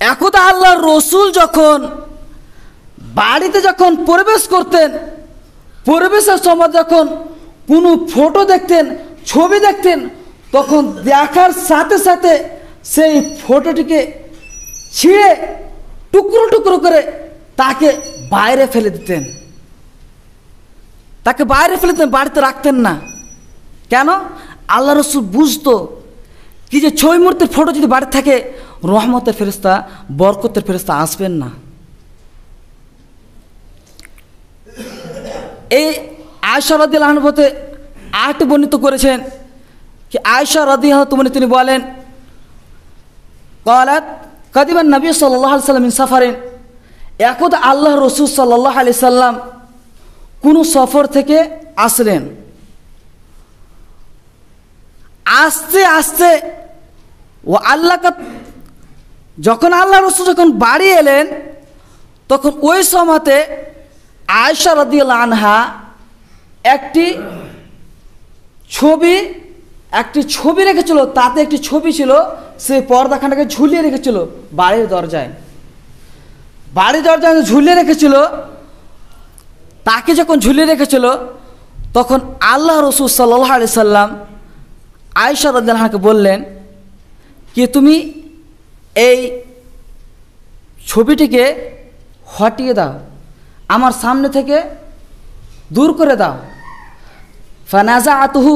একদা আল্লাহর রসুল যখন বাড়িতে যখন প্রবেশ করতেন, পরিবেশের সময় যখন কোনো ফটো দেখতেন, ছবি দেখতেন, তখন দেখার সাথে সাথে সেই ফটোটিকে ছিঁড়ে টুকরো টুকরো করে তাকে বাইরে ফেলে দিতেন। তাকে বাইরে ফেলে দিতেন, বাড়িতে রাখতেন না। কেন? আল্লাহ রসুল বুঝতো, কি যে ছয় মূর্তির ফটো যদি বাড়ি থাকে রহমতের ফেরিস্তা বরকতের ফেরিস্তা আসবেন না। এই আয়সা রাদিল আহনবতে আট বর্ণিত করেছেন। কি আয়সা রাদি তুমি তিনি বলেন, কলাত কাদিমান নবী সাল্লাহ আলি সাল্লাম সাফারেন। একদ আল্লাহ রসুল সাল্লাহ আলি সাল্লাম কোনো সফর থেকে আসলেন। আসতে আসতে ও আল্লাহ যখন আল্লাহ রসুল যখন বাড়ি এলেন, তখন ওই সময়তে আয়সা রদিয়াল আনহা একটি ছবি একটি ছবি রেখেছিল, তাতে একটি ছবি ছিল সেই পর্দাখানটাকে ঝুলিয়ে রেখেছিল বাড়ির দরজায়। বাড়ির দরজায় ঝুলিয়ে রেখেছিল, তাকে যখন ঝুলিয়ে রেখেছিল, তখন আল্লাহ রসুল সাল্লাহ আলি সাল্লাম আয়সা রদানহাকে বললেন, কি তুমি এই ছবিটিকে হটিয়ে দাও, আমার সামনে থেকে দূর করে দাও। ফানাজা আতহু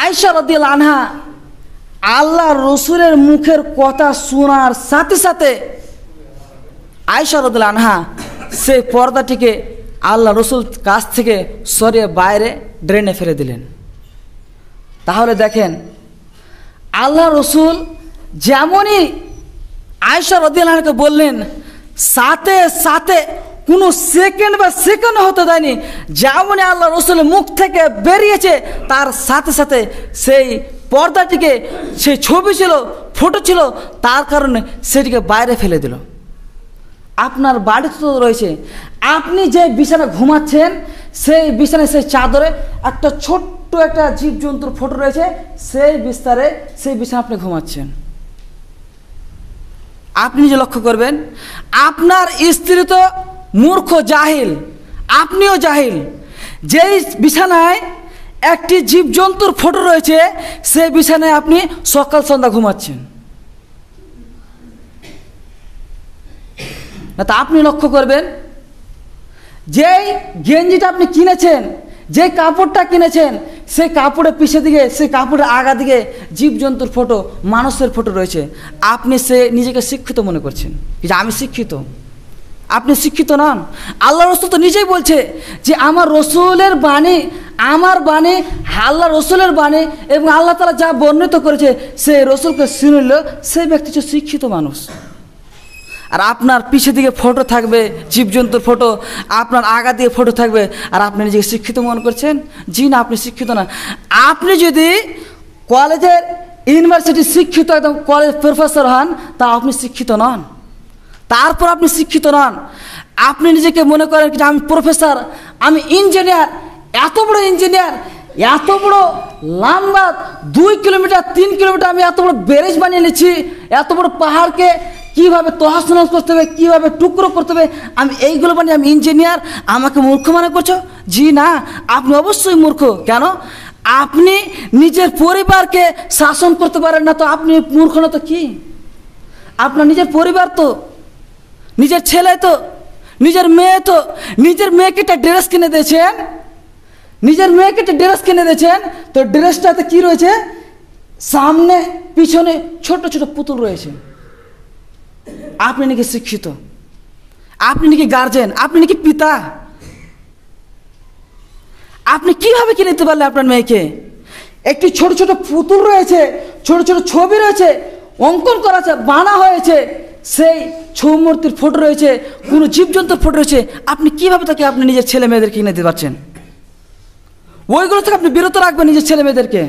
আয়সা রদিয়াল আনহা আল্লাহ রসুলের মুখের কথা শোনার সাথে সাথে আয়সা রদিল আনহা সেই পর্দাটিকে আল্লাহ রসুল কাছ থেকে সরিয়ে বাইরে ড্রেনে ফেলে দিলেন। তাহলে দেখেন আল্লাহ রসুল যেমনই আয়সা রদিয়ালকে বললেন, সাথে সাথে কোনো সেকেন্ড বা সেকেন্ড হতে দেয়নি, যেমনই আল্লাহ রসুলের মুখ থেকে বেরিয়েছে, তার সাথে সাথে সেই পর্দাটিকে, সেই ছবি ছিল ফটো ছিল, তার কারণে সেটিকে বাইরে ফেলে দিল। আপনার বাড়িতে তো রয়েছে। আপনি যে বিছানা ঘুমাচ্ছেন, সেই বিছানায়, সেই চাদরে একটা ছোট্ট একটা জীবজন্তুর ফটো রয়েছে, সেই বিস্তারে, সেই বিছানা আপনি ঘুমাচ্ছেন। আপনি যে লক্ষ্য করবেন, আপনার স্ত্রী তো মূর্খ, জাহিল। আপনিও জাহিল। যেই বিছানায় একটি জীবজন্তুর ফটো রয়েছে, সেই বিছানায় আপনি সকাল সন্ধ্যা ঘুমাচ্ছেন। না তা আপনি লক্ষ্য করবেন, যেই গেঞ্জিটা আপনি কিনেছেন যে কাপড়টা কিনেছেন সেই কাপড়ের পিছের দিকে সেই কাপড়ের আগা দিকে জীবজন্তুর ফটো মানুষের ফটো রয়েছে। আপনি সে নিজেকে শিক্ষিত মনে করছেন। যে আমি শিক্ষিত। আপনি শিক্ষিত নন। আল্লাহ রসুল তো নিজেই বলছে যে, আমার রসুলের বাণী, আমার বাণী, আল্লাহ রসুলের বাণী এবং আল্লাহ তালা যা বর্ণিত করেছে, সে রসুলকে শুনল সেই ব্যক্তি হচ্ছে শিক্ষিত মানুষ। আর আপনার পিছের দিকে ফটো থাকবে, জীবজন্তুর ফটো আপনার আগা দিয়ে ফটো থাকবে, আর আপনি নিজেকে শিক্ষিত মনে করছেন? জি না, আপনি শিক্ষিত না। আপনি যদি কলেজের ইউনিভার্সিটি শিক্ষিত একদম কলেজ প্রফেসর হন তা আপনি শিক্ষিত নন। তারপর আপনি শিক্ষিত নন। আপনি নিজেকে মনে করেন যে আমি প্রফেসর আমি ইঞ্জিনিয়ার এত বড় ইঞ্জিনিয়ার এত বড় লম্বা দুই কিলোমিটার তিন কিলোমিটার আমি এত বড় ব্যারেজ বানিয়ে নিচ্ছি, এত বড় পাহাড়কে কীভাবে তহাসনাস করতে হবে, কীভাবে টুকরো করতে হবে, আমি এইগুলো বানিয়ে আমি ইঞ্জিনিয়ার আমাকে মূর্খ মনে করছ? জি না, আপনি অবশ্যই মূর্খ। কেন? আপনি নিজের পরিবারকে শাসন করতে পারেন না তো আপনি মূর্খ না তো কি? আপনার নিজের পরিবার তো, নিজের ছেলে তো, নিজের মেয়ে তো, নিজের মেয়েকে একটা ড্রেস কিনে দিয়েছেন, নিজের মেয়েকে একটা ড্রেস কিনে দিয়েছেন, তো ড্রেসটাতে কি রয়েছে? সামনে, পিছনে ছোট ছোট পুতুল রয়েছে। আপনি নাকি শিক্ষিত? আপনি নাকি গার্জেন আপনি নাকি পিতা? আপনি কীভাবে কিনে দিতে পারলেন আপনার মেয়েকে? একটি ছোট ছোট পুতুল রয়েছে, ছোট ছোট ছবি রয়েছে, অঙ্কন করা আছে, বানা হয়েছে। সেই ছৌ মূর্তির ফটো রয়েছে, কোনো জীবজন্তুর ফটো রয়েছে। আপনি কীভাবে তাকে আপনি নিজের ছেলে মেয়েদেরকে কিনে দিতে পারছেন? ওইগুলো থেকে আপনি বিরত রাখবেন নিজের ছেলে মেয়েদেরকে।